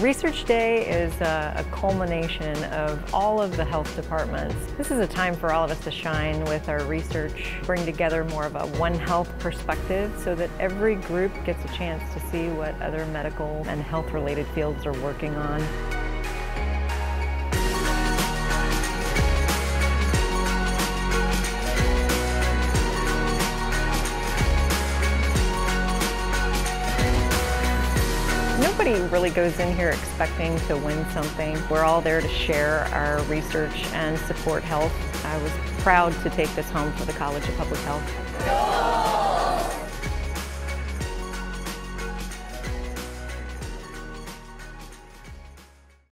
Research Day is a, a, culmination of all of the health departments. This is a time for all of us to shine with our research, bring together more of a One Health perspective so that every group gets a chance to see what other medical and health related fields are working on. Nobody really goes in here expecting to win something. We're all there to share our research and support health. I was proud to take this home for the College of Public Health.